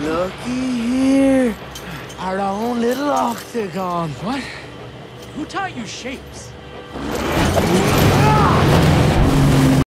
Looky here. Our own little octagon. What? Who taught you shapes?